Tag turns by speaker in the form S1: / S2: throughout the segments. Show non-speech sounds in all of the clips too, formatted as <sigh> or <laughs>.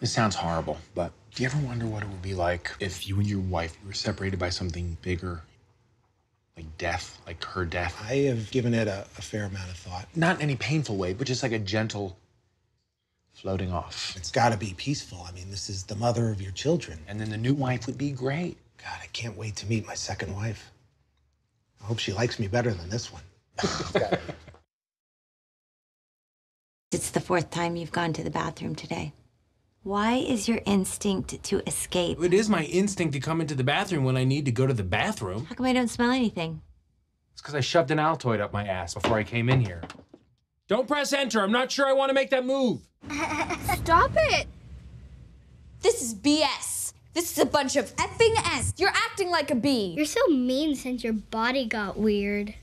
S1: This sounds horrible, but do you ever wonder what it would be like if you and your wife were separated by something bigger? Like death, like her death?
S2: I have given it a, a fair amount of thought.
S1: Not in any painful way, but just like a gentle floating off.
S2: It's got to be peaceful. I mean, this is the mother of your children.
S1: And then the new wife would be great.
S2: God, I can't wait to meet my second wife. I hope she likes me better than this one. <laughs>
S3: It's the fourth time you've gone to the bathroom today. Why is your instinct to escape?
S4: It is my instinct to come into the bathroom when I need to go to the bathroom.
S3: How come I don't smell anything?
S4: It's because I shoved an Altoid up my ass before I came in here. Don't press enter. I'm not sure I want to make that move.
S5: Stop it! This is BS. This is a bunch of effing S. You're acting like a bee.
S6: You're so mean since your body got weird.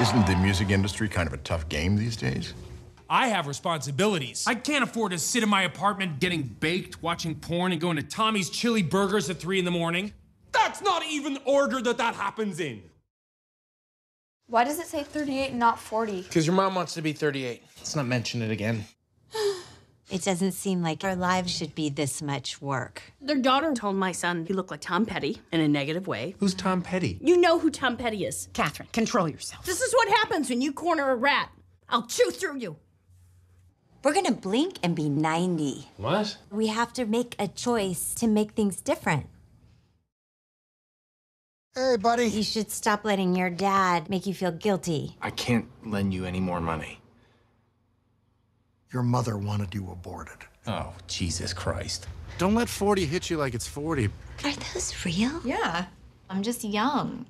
S7: Isn't the music industry kind of a tough game these days?
S4: I have responsibilities. I can't afford to sit in my apartment getting baked, watching porn, and going to Tommy's Chili Burgers at 3 in the morning. That's not even the order that that happens in.
S5: Why does it say 38 and not 40?
S4: Because your mom wants to be 38. Let's not mention it again. <gasps>
S3: It doesn't seem like our lives should be this much work.
S8: Their daughter told my son he looked like Tom Petty in a negative way.
S4: Who's Tom Petty?
S8: You know who Tom Petty is.
S9: Catherine, control yourself.
S8: This is what happens when you corner a rat. I'll chew through you.
S3: We're gonna blink and be 90.
S4: What?
S3: We have to make a choice to make things different.
S2: Hey, buddy.
S3: You should stop letting your dad make you feel guilty.
S4: I can't lend you any more money.
S2: Your mother wanted you aborted.
S4: Oh, Jesus Christ.
S7: Don't let 40 hit you like it's 40.
S3: Are those real?
S5: Yeah. I'm just young.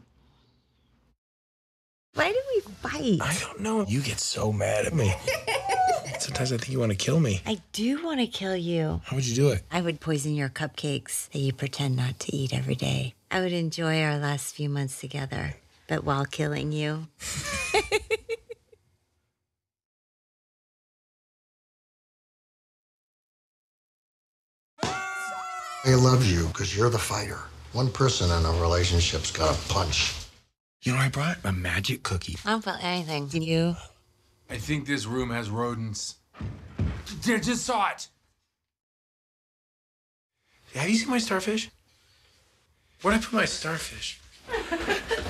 S3: Why do we fight?
S4: I don't know. You get so mad at me. <laughs> Sometimes I think you want to kill me.
S3: I do want to kill you.
S4: How would you do it?
S3: I would poison your cupcakes that you pretend not to eat every day. I would enjoy our last few months together, but while killing you. <laughs>
S10: They love you because you're the fighter. One person in a relationship's got a punch.
S4: You know, I brought a magic cookie.
S3: I don't feel anything. Do you?
S4: I think this room has rodents. Just saw it. Have you seen my starfish? Where'd I put my starfish? <laughs>